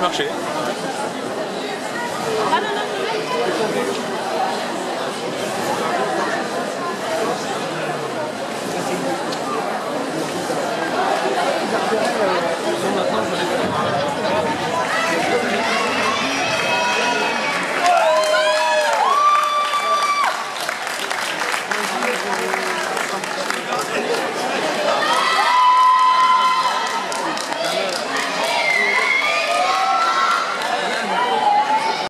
marché. Ah non, non, non.